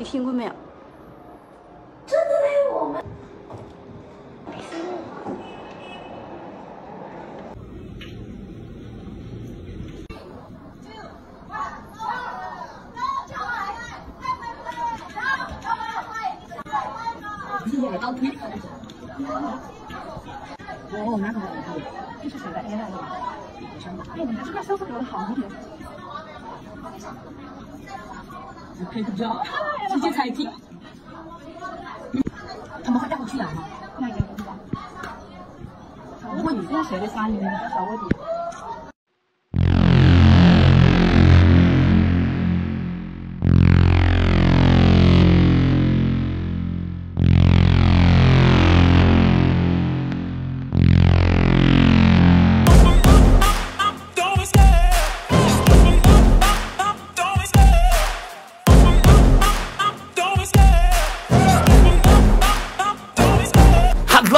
你听过没有？真的嘞，我们。哦，那个这是谁的 AI 的？哎，你这边搜索的好一点。拍个照直接采集他们会带我去养吗那应该不会吧我问你这是谁的鲨鱼你叫小卧底。